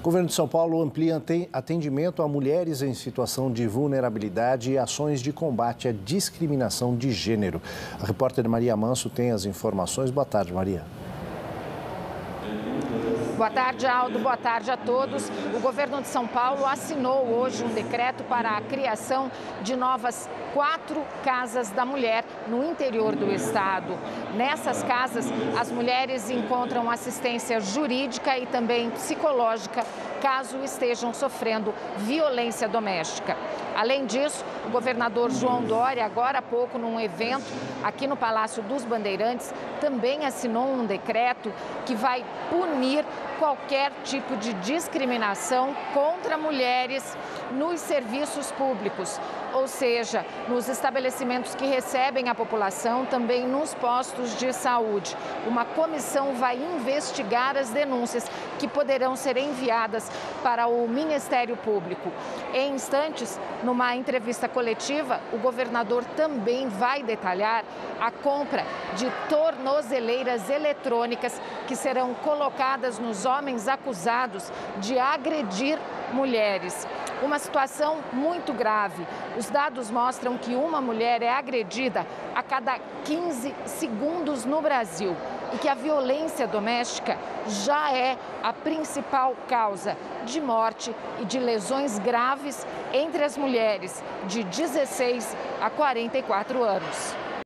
O governo de São Paulo amplia atendimento a mulheres em situação de vulnerabilidade e ações de combate à discriminação de gênero. A repórter Maria Manso tem as informações. Boa tarde, Maria. Boa tarde, Aldo. Boa tarde a todos. O governo de São Paulo assinou hoje um decreto para a criação de novas quatro casas da mulher no interior do estado. Nessas casas, as mulheres encontram assistência jurídica e também psicológica caso estejam sofrendo violência doméstica. Além disso, o governador João Dória, agora há pouco, num evento aqui no Palácio dos Bandeirantes, também assinou um decreto que vai punir qualquer tipo de discriminação contra mulheres nos serviços públicos, ou seja, nos estabelecimentos que recebem a população, também nos postos de saúde. Uma comissão vai investigar as denúncias que poderão ser enviadas para o Ministério Público. Em instantes, numa entrevista coletiva, o governador também vai detalhar a compra de tornozeleiras eletrônicas que serão colocadas nos homens acusados de agredir mulheres. Uma situação muito grave. Os dados mostram que uma mulher é agredida a cada 15 segundos no Brasil e que a violência doméstica já é a principal causa de morte e de lesões graves entre as mulheres de 16 a 44 anos.